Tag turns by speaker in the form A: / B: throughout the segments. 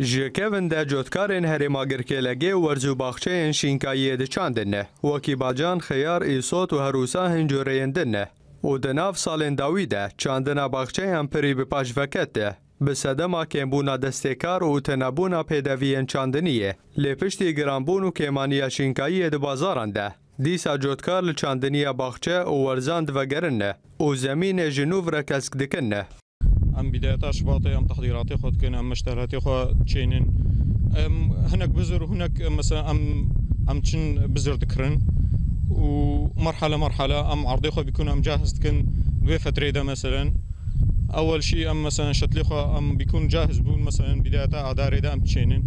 A: جکوند جوتکارن هریما گرکلگی ورزو باخچه شینکایی دچاندنه وکی باجان خیار ایسوت و هروسا هنجوریندنه و دناف سالن داویده چاندنا باخچه هم پری بپاش وکته به صدما کمبونا دستکار و تنبونا پیدوین چاندنیه لپشتی گرانبون و کمانی شینکایی ده بازارنده دیسا جوتکار لچاندنی باخچه و ورزاند وگرنه و زمین جنوب را کسک دکنه
B: ام بدايه اشباطي ام تحضيراتي خود كان ام مشتلاتي خو تشينين ام هناك بزر وهناك مثلا ام ام تشن بزر تكرن ومرحله مرحله ام عرضي خو بيكون ام جاهز فتره دا مثلا اول شيء ام مثلا شتلي خو ام بيكون جاهز بون مثلا بدايه اداري دا ام تشينن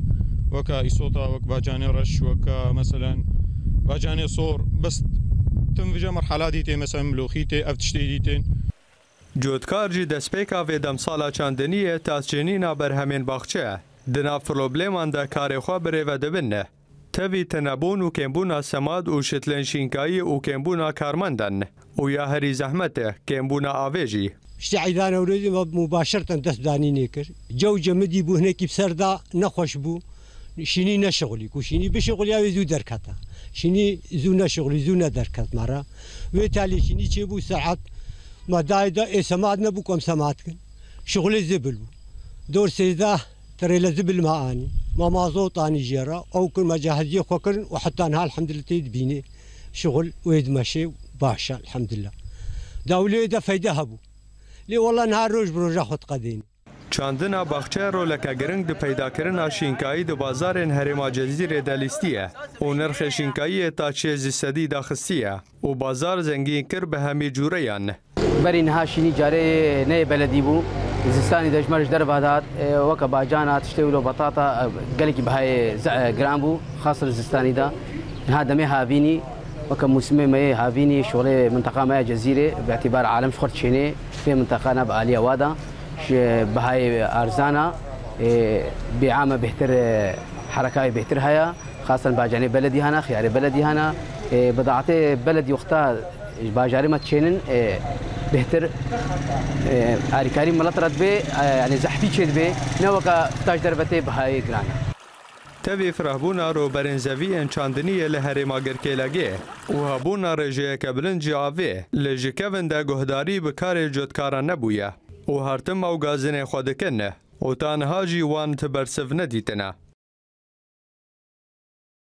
B: وكا إصوتا وك باجاني رش وكا مثلا باجاني صور بس تنفجا مرحلة ديتي مثلا ملوخيتي أفتشتي ديتين
A: جوتکار jî destpêka vêdemsala çandiniyê tazçînîna berhemên baxçe ye. Di nav problêman de karê xwe birêve dibin ne. Tevî tenebûn û kêmbûna semad û şitlenşînkayî û kêmbûna karmendan û ya herî zehmetê e, kêmbûna avê jî.
C: Şte Eydan Ewrêdî ve mübaşirten dest danînê kir. Cew cemidî bû hinekî serda nexweş bû. Şînî neşexulî ku şînî bişexuliya wê zû derketa. Şînî zû neşexulî zû ne derket mara. Wê talî şînî çêbû saet ما دايدا إسماد نبوكم سماتكن شغل الزبل دور سيدا ترى لزبل ما أني ما مازوط أني جيرا أو كل ما جاهزية خوكرن وحتى أنها الحمد لله تيدبيني شغل ويد ماشي باشا الحمد لله داولي دا فايدة هبو لي والله نهار روج بروج أخد قديني
A: چاندنا باغچه رولکه گرنگ د پیدا کرنا شینکایی د بازار هریما جزیره د لیستیه او نرخ شینکایی تا 600 د خستیه او بازار زنګین کر به همې جوریان
D: بری نهاشینی جاره نه بلدی بو زستانی دجمرج در بادات اه، وک باجانات شتولو بطاطا اه، کی بهای اه، گرام بو خاص زستانی دا هذا ما هافيني وكم مسمى ما هافيني شغل منطقه می جزیره به اعتبار عالم شخر چینه فی منطقه نب عاليه وادا بهاي ارزانا بعامه بهتر حركه بهتر هيا خاصه باجاني بلدي هنا خيار بلدي هنا بضاعتي بلدي وقتها باجاري ما تشينن بهتر آه، آریکاری ملت رد به آه، یعنی يعني زحفی چید به نه وکا تاج دربته بهای گرانه
A: تبی فرهبونا رو برنزوی انچاندنی لحری ماگر کلاگی و هبونا رجیه کبلن جاوی لجکوین ده گهداری بکار جدکاران نبویه و هرتم او گازن خودکن و تانها وان تبرسف ندیتنه